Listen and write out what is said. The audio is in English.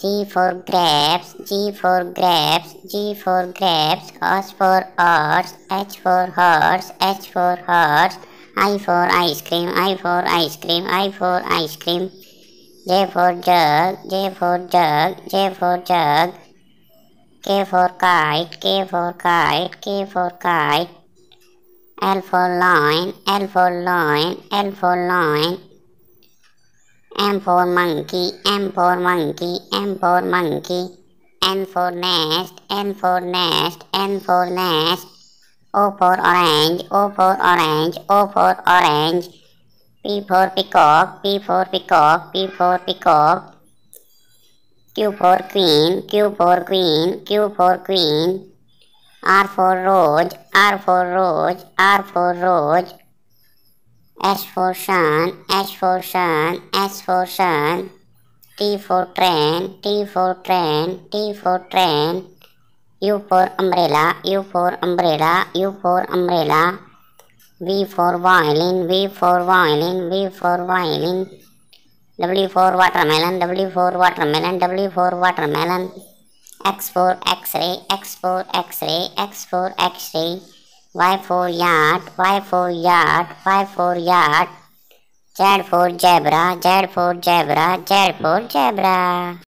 G for grapes, G for grapes, G for grapes, H for horse, H for horse, H for horse, I for ice cream, I for ice cream, I for ice cream, J for jug, J for jug, J for jug, K for kite, K for kite, K for kite, L for line, L for line, L for line, M for monkey, M for monkey, M for monkey, N for nest, N for nest, N for nest, O for orange, O for orange, O for orange, P for peacock, P for peacock, P for peacock, Q for queen, Q for queen, Q for queen, R for rose, R for rose, R for rose, S for sun, S for sun, S for sun, T for train, T for train, T for train, U for umbrella, U for umbrella, U for umbrella, V for violin, V for violin, V for violin, W for watermelon, W for watermelon, W for watermelon, X for X-ray, X for X-ray, X for X-ray, Y for yacht, Y for yacht, Y for yacht, Z for zebra, Z for zebra, Z for zebra.